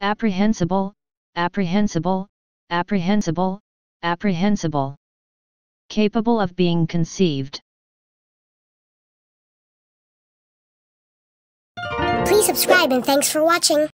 apprehensible, apprehensible, apprehensible, apprehensible. Capable of being conceived. Please subscribe and thanks for watching.